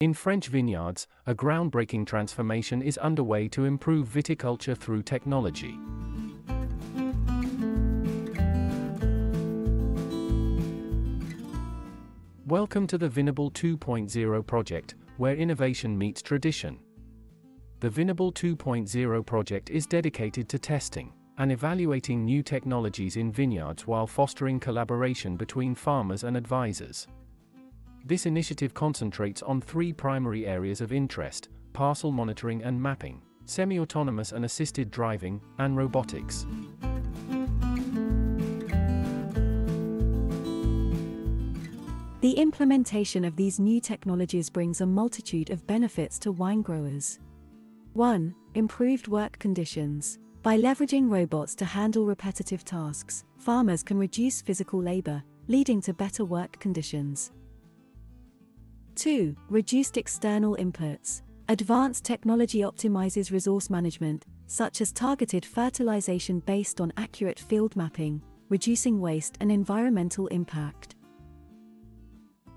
In French vineyards, a groundbreaking transformation is underway to improve viticulture through technology. Welcome to the Vignoble 2.0 project, where innovation meets tradition. The Vignoble 2.0 project is dedicated to testing and evaluating new technologies in vineyards while fostering collaboration between farmers and advisors. This initiative concentrates on three primary areas of interest parcel monitoring and mapping, semi autonomous and assisted driving, and robotics. The implementation of these new technologies brings a multitude of benefits to wine growers. 1. Improved work conditions. By leveraging robots to handle repetitive tasks, farmers can reduce physical labor, leading to better work conditions. 2. Reduced external inputs. Advanced technology optimizes resource management, such as targeted fertilization based on accurate field mapping, reducing waste and environmental impact.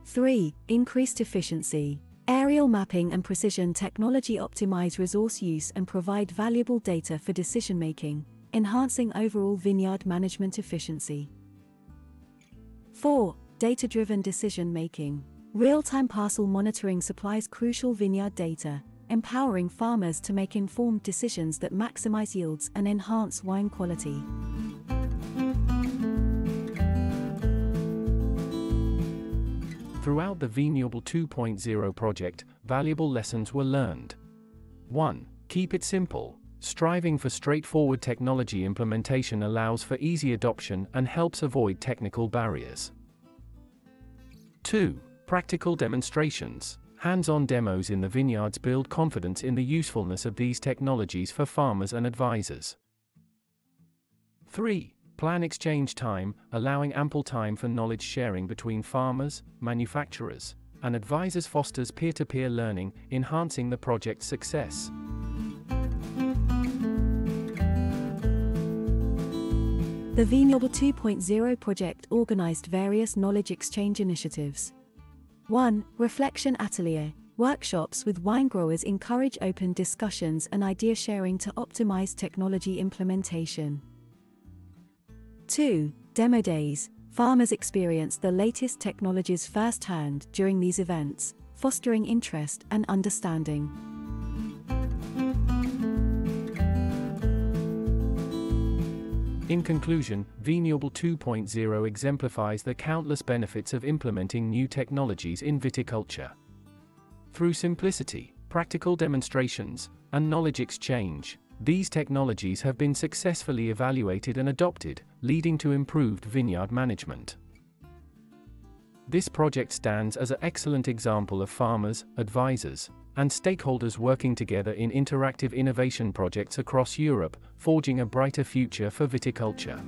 3. Increased efficiency. Aerial mapping and precision technology optimize resource use and provide valuable data for decision making, enhancing overall vineyard management efficiency. 4. Data driven decision making. Real time parcel monitoring supplies crucial vineyard data, empowering farmers to make informed decisions that maximize yields and enhance wine quality. Throughout the Vignoble 2.0 project, valuable lessons were learned. 1. Keep it simple. Striving for straightforward technology implementation allows for easy adoption and helps avoid technical barriers. 2. Practical demonstrations. Hands on demos in the vineyards build confidence in the usefulness of these technologies for farmers and advisors. 3. Plan exchange time, allowing ample time for knowledge sharing between farmers, manufacturers, and advisors fosters peer to peer learning, enhancing the project's success. The Vignoble 2.0 project organized various knowledge exchange initiatives. 1. Reflection Atelier. Workshops with wine growers encourage open discussions and idea sharing to optimize technology implementation. 2. Demo days. Farmers experience the latest technologies firsthand during these events, fostering interest and understanding. In conclusion, Vignoble 2.0 exemplifies the countless benefits of implementing new technologies in viticulture. Through simplicity, practical demonstrations, and knowledge exchange, these technologies have been successfully evaluated and adopted, leading to improved vineyard management. This project stands as an excellent example of farmers, advisors, and stakeholders working together in interactive innovation projects across Europe, forging a brighter future for viticulture.